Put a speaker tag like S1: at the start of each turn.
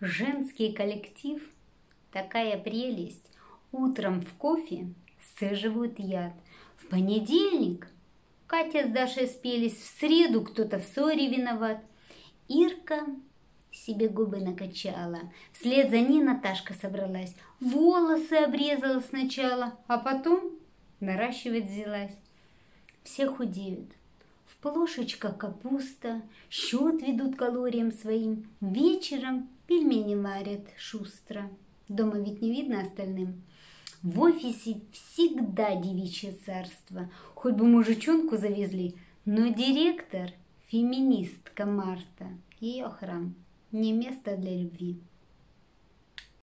S1: Женский коллектив – такая прелесть. Утром в кофе сцеживают яд. В понедельник Катя с Дашей спелись, в среду кто-то в ссоре виноват. Ирка себе губы накачала. Вслед за ней Наташка собралась. Волосы обрезала сначала, а потом наращивать взялась. Все худеют. В плошечках капуста, счет ведут калориям своим. Вечером пельмени варят шустро. Дома ведь не видно остальным. В офисе всегда девичье царство. Хоть бы мужичонку завезли, но директор – феминистка Марта. Ее храм – не место для любви.